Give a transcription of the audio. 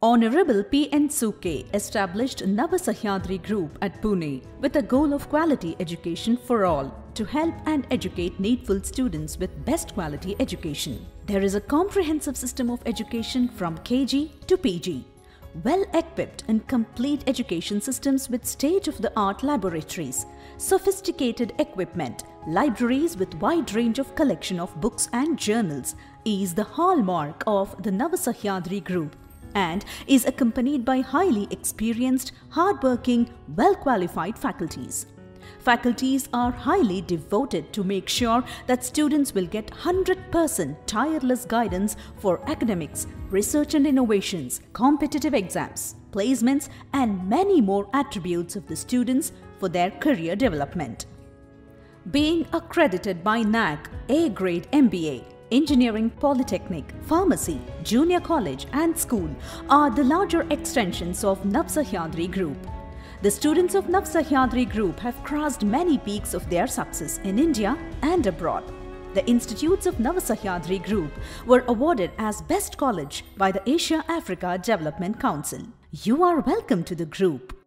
Honorable P.N. Suke established Navsahyadri Group at Pune with a goal of quality education for all to help and educate needful students with best quality education. There is a comprehensive system of education from KG to PG. Well equipped and complete education systems with state of the art laboratories, sophisticated equipment, libraries with wide range of collection of books and journals is the hallmark of the Navsahyadri Group and is accompanied by highly experienced, hardworking, well-qualified faculties. Faculties are highly devoted to make sure that students will get 100% tireless guidance for academics, research and innovations, competitive exams, placements and many more attributes of the students for their career development. Being accredited by NAAC A grade MBA, Engineering Polytechnic, Pharmacy, Junior College and School are the larger extensions of Navsahyadri Group. The students of Navsahyadri Group have crossed many peaks of their success in India and abroad. The institutes of Navsahyadri Group were awarded as Best College by the Asia Africa Development Council. You are welcome to the group.